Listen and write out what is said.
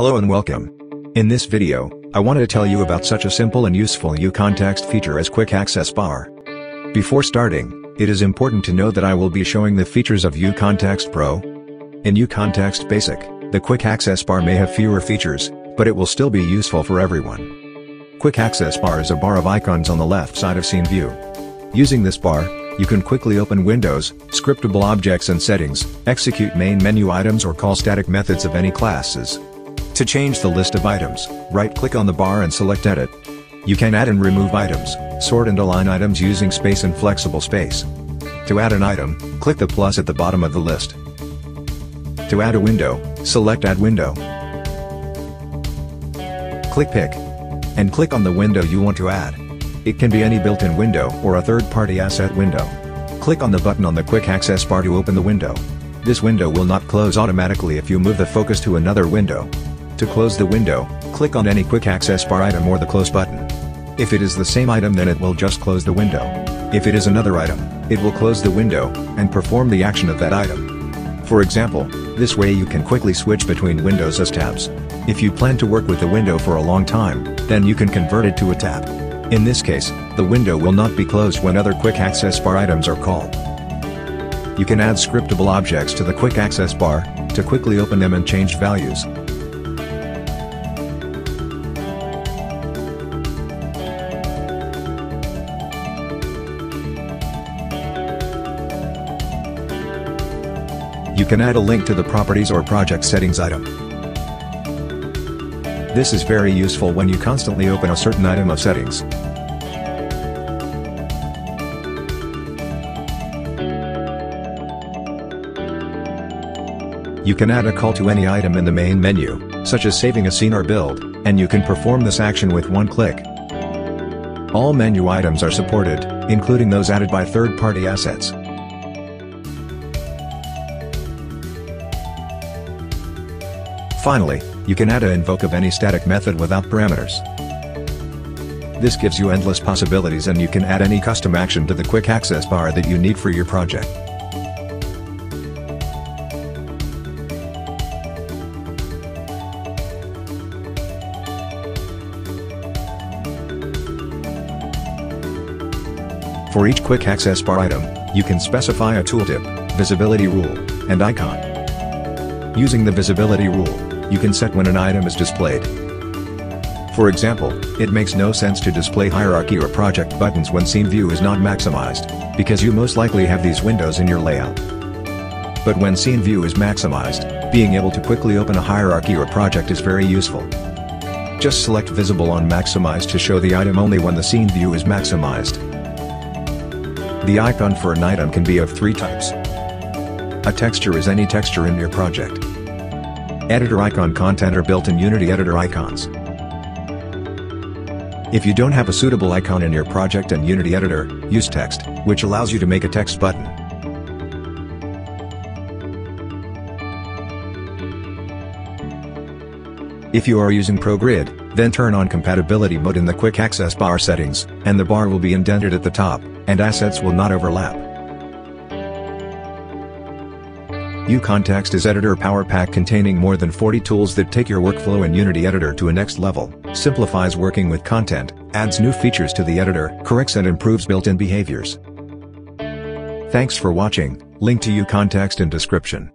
Hello and welcome. In this video, I wanted to tell you about such a simple and useful uContext feature as Quick Access Bar. Before starting, it is important to know that I will be showing the features of uContext Pro. In uContext Basic, the Quick Access Bar may have fewer features, but it will still be useful for everyone. Quick Access Bar is a bar of icons on the left side of scene view. Using this bar, you can quickly open windows, scriptable objects and settings, execute main menu items or call static methods of any classes. To change the list of items, right-click on the bar and select Edit. You can add and remove items, sort and align items using space and flexible space. To add an item, click the plus at the bottom of the list. To add a window, select Add Window. Click Pick. And click on the window you want to add. It can be any built-in window or a third-party asset window. Click on the button on the quick access bar to open the window. This window will not close automatically if you move the focus to another window. To close the window, click on any quick access bar item or the close button. If it is the same item then it will just close the window. If it is another item, it will close the window, and perform the action of that item. For example, this way you can quickly switch between windows as tabs. If you plan to work with the window for a long time, then you can convert it to a tab. In this case, the window will not be closed when other quick access bar items are called. You can add scriptable objects to the quick access bar, to quickly open them and change values. You can add a link to the properties or project settings item. This is very useful when you constantly open a certain item of settings. You can add a call to any item in the main menu, such as saving a scene or build, and you can perform this action with one click. All menu items are supported, including those added by third-party assets. Finally, you can add a invoke of any static method without parameters. This gives you endless possibilities and you can add any custom action to the quick access bar that you need for your project. For each quick access bar item, you can specify a tooltip, visibility rule, and icon. Using the visibility rule, you can set when an item is displayed. For example, it makes no sense to display hierarchy or project buttons when scene view is not maximized, because you most likely have these windows in your layout. But when scene view is maximized, being able to quickly open a hierarchy or project is very useful. Just select visible on maximize to show the item only when the scene view is maximized. The icon for an item can be of three types. A texture is any texture in your project. Editor icon content are built-in Unity editor icons. If you don't have a suitable icon in your project and Unity editor, use text, which allows you to make a text button. If you are using ProGrid, then turn on compatibility mode in the quick access bar settings, and the bar will be indented at the top, and assets will not overlap. uContext is Editor Power Pack containing more than 40 tools that take your workflow in Unity Editor to a next level, simplifies working with content, adds new features to the editor, corrects and improves built-in behaviors. Thanks for watching, link to uContext in description.